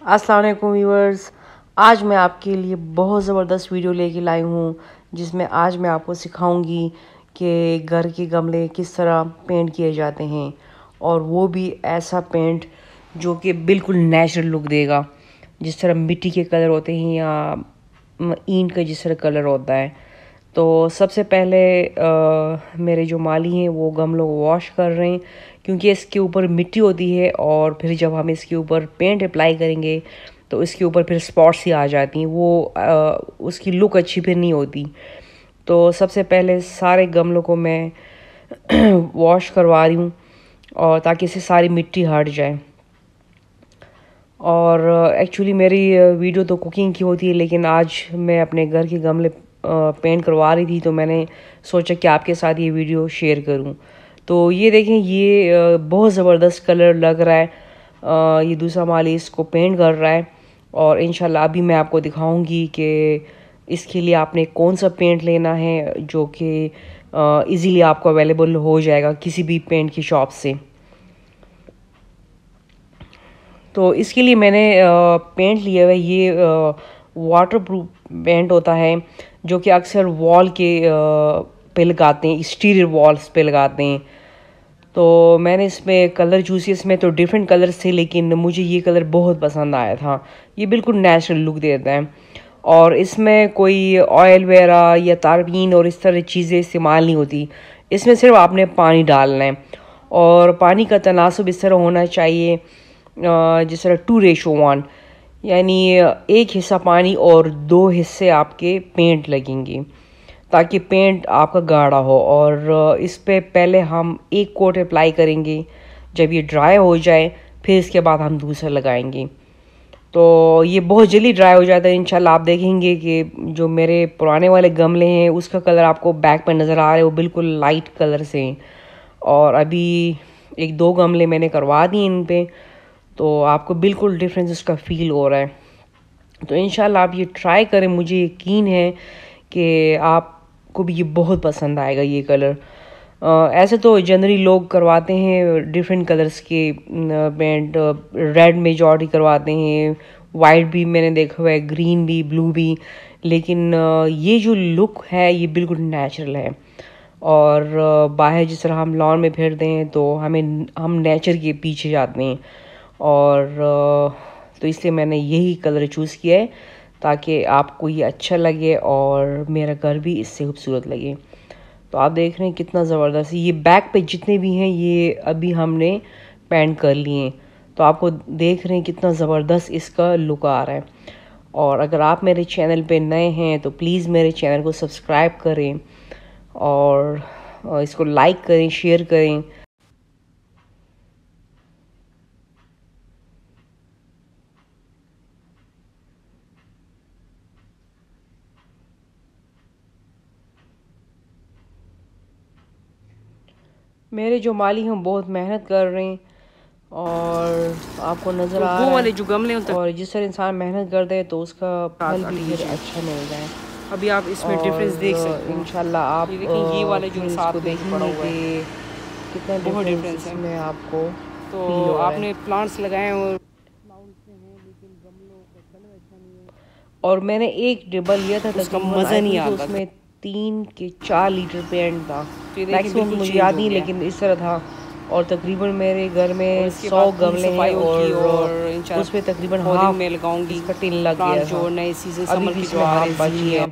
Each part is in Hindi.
अस्सलाम वालेकुम व्यूअर्स। आज मैं आपके लिए बहुत ज़बरदस्त वीडियो लेके लाई हूँ, जिसमें आज मैं आपको सिखाऊँगी कि घर के गमले किस तरह पेंट किए जाते हैं, और वो भी ऐसा पेंट जो कि बिल्कुल नेचुरल लुक देगा। जिस तरह मिट्टी के कलर होते हैं या ईंट का जिस तरह कलर होता है। तो सबसे पहले आ, मेरे जो माली हैं वो गमलों को वॉश कर रहे हैं क्योंकि इसके ऊपर मिट्टी होती है और फिर जब हम इसके ऊपर पेंट अप्लाई करेंगे तो इसके ऊपर फिर स्पॉट्स ही आ जाती हैं। वो आ, उसकी लुक अच्छी फिर नहीं होती। तो सबसे पहले सारे गमलों को मैं वॉश करवा रही हूँ और ताकि इससे सारी मिट्टी हट जाए। और एक्चुअली मेरी वीडियो तो कुकिंग की होती है लेकिन आज मैं अपने घर के गमले पेंट करवा रही थी तो मैंने सोचा कि आपके साथ ये वीडियो शेयर करूँ। तो ये देखें, ये बहुत ज़बरदस्त कलर लग रहा है। ये दूसरा माली इसको पेंट कर रहा है और इन अभी मैं आपको दिखाऊँगी कि इसके लिए आपने कौन सा पेंट लेना है, जो कि इजीली आपको अवेलेबल हो जाएगा किसी भी पेंट की शॉप से। तो इसके लिए मैंने पेंट लिया हुआ ये वाटर प्रूफ पेंट होता है। जो कि अक्सर वॉल के पे लगाते हैं स्टीरियर वॉल्स पे लगाते हैं। तो मैंने इसमें कलर चूज़ किया, इसमें तो डिफरेंट कलर्स थे, लेकिन मुझे ये कलर बहुत पसंद आया था। ये बिल्कुल नेचुरल लुक देता है। और इसमें कोई ऑयल वगैरह या तारबीन और इस तरह चीज़ें इस्तेमाल नहीं होती। इसमें सिर्फ़ आपने पानी डालना है। और पानी का तनासब इस तरह होना चाहिए जिस तरह टू रेशो वन यानी एक हिस्सा पानी और दो हिस्से आपके पेंट लगेंगे, ताकि पेंट आपका गाढ़ा हो। और इस पर पहले हम एक कोट अप्लाई करेंगे। जब ये ड्राई हो जाए, फिर इसके बाद हम दूसरा लगाएँगे। तो ये बहुत जल्दी ड्राई हो जाता है। इंशाल्लाह आप देखेंगे कि जो मेरे पुराने वाले गमले हैं, उसका कलर आपको बैक पर नज़र आ रहा है। वो बिल्कुल लाइट कलर से और अभी एक दो गमले मैंने करवा दिए इन पर तो आपको बिल्कुल डिफरेंस उसका फील हो रहा है। तो इन आप ये ट्राई करें, मुझे यकीन है कि आपको भी ये बहुत पसंद आएगा ये कलर ऐसे तो जनरली लोग करवाते हैं डिफरेंट कलर्स के पेंट रेड मेजॉरिटी करवाते हैं वाइट भी मैंने देखा हुआ है ग्रीन भी ब्लू भी, लेकिन ये जो लुक है, ये बिल्कुल नेचुरल है। और बाहर जिस तरह हम लॉन में फिरते हैं तो हमें, हम नेचर के पीछे जाते हैं। और तो इसलिए मैंने यही कलर चूज़ किया है ताकि आपको ये अच्छा लगे और मेरा घर भी इससे खूबसूरत लगे। तो आप देख रहे हैं कितना ज़बरदस्त, ये बैक पे जितने भी हैं, ये अभी हमने पेंट कर लिए तो आपको देख रहे हैं कितना ज़बरदस्त इसका लुक आ रहा है। और अगर आप मेरे चैनल पे नए हैं तो प्लीज़ मेरे चैनल को सब्सक्राइब करें और इसको लाइक करें शेयर करें। मेरे जो माली हैं बहुत मेहनत कर रहे हैं और आपको नज़र तो आ रहा वाले जो गमले होते हैं और जिस तरह इंसान मेहनत कर दे तो उसका फल भी फिर अच्छा मिल जाए। अभी आप इसमें डिफरेंस देख सकते हैं। इंशाल्लाह आप ये ये वाले जो साथ देखेंगे कि कितना बहुत डिफरेंस है। इसमें आपको तो आपने प्लांट्स लगाए और और मैंने एक डिब्बा लिया था उसका मज़ा नहीं आता उसमें तीन के चार लीटर पेंट था। मैक्सिमम मुझे याद नहीं लेकिन इस तरह था। और तकरीबन मेरे घर में सौ गमले हैं और, और उसमें तकरीबन हाफ़ में लगाऊँगी। इसका टिन लग गया जो नए सीज़न समर की जो हाफ़ बची है।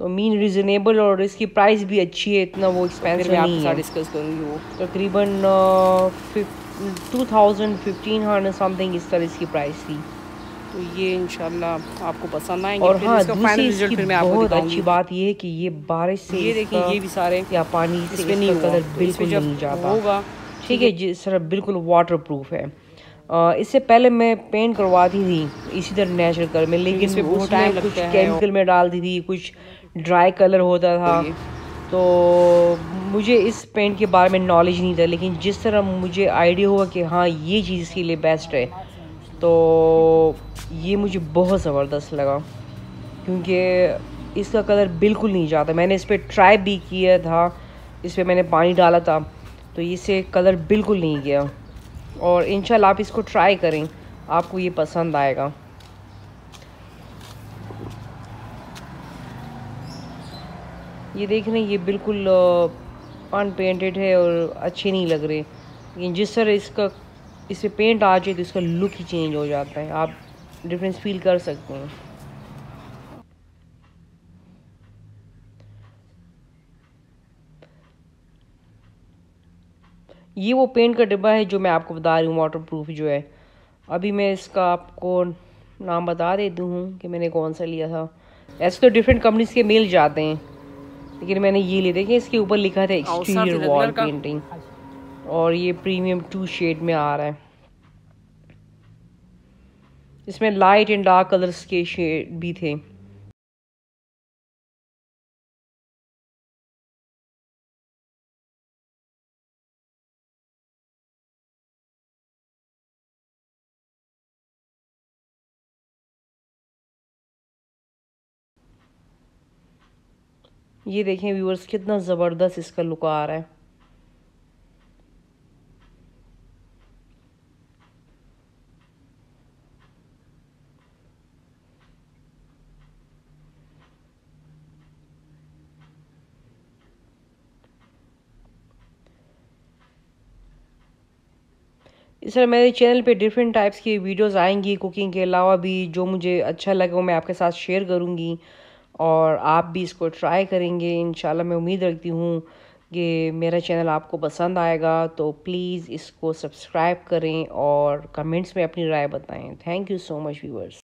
तो मीन रिजनेबल और इसकी प्राइस भी अच्छी है इतना वो एक्सपेंसिव नहीं है। डिस्कस करूँगी वो। तकरीबन two thousand fifteen hundred something इस तरह इसकी प्राइस थी। तो ये इंशाल्लाह आपको पसंद आएँगे और हाँ फाइनल रिज़ल्ट फिर मैं आपको बहुत अच्छी बात ये है कि ये बारिश से ये देखिए ये भी सारे या पानी से नहीं कलर बिल्कुल नहीं जाता। होगा ठीक है जिस तरह बिल्कुल वाटर प्रूफ है इससे पहले मैं पेंट करवाती थी इसी तरह नेचुरल कलर में लेकिन इसमें बहुत टाइम कुछ केमिकल में डालती थी कुछ ड्राई कलर होता था। तो मुझे इस पेंट के बारे में नॉलेज नहीं था लेकिन जिस तरह मुझे आइडिया हुआ कि हाँ ये चीज़ इसके लिए बेस्ट है तो ये मुझे बहुत ज़बरदस्त लगा, क्योंकि इसका कलर बिल्कुल नहीं जाता। मैंने इस पर ट्राई भी किया था, इस पर मैंने पानी डाला था तो इससे कलर बिल्कुल नहीं गया। और इंशाल्लाह आप इसको ट्राई करें, आपको ये पसंद आएगा। ये देख रहे हैं ये बिल्कुल अनपेंटेड है और अच्छे नहीं लग रहे। लेकिन जिस तरह इसका इस पर पेंट आ जाए तो इसका लुक ही चेंज हो जाता है। आप डिफरेंस फील कर सकते हैं। ये वो पेंट का डिब्बा है जो मैं आपको बता रही हूँ वाटर प्रूफ जो है। अभी मैं इसका आपको नाम बता देती हूँ कि मैंने कौन सा लिया था। ऐसे तो डिफरेंट कंपनीज़ के मिल जाते हैं लेकिन मैंने ये लिए देखे इसके ऊपर लिखा था एक्सटीरियर वॉल पेंटिंग और ये प्रीमियम टू शेड में आ रहा है। इसमें लाइट एंड डार्क कलर्स के शेड भी थे। ये देखें व्यूअर्स कितना ज़बरदस्त इसका लुक आ रहा है। इस तरह मेरे चैनल पे डिफरेंट टाइप्स की वीडियोस आएँगी कुकिंग के अलावा भी जो मुझे अच्छा लगे वो मैं आपके साथ शेयर करूँगी और आप भी इसको ट्राई करेंगे। इन मैं उम्मीद रखती हूँ कि मेरा चैनल आपको पसंद आएगा। तो प्लीज़ इसको सब्सक्राइब करें और कमेंट्स में अपनी राय बताएँ। Thank you so much viewers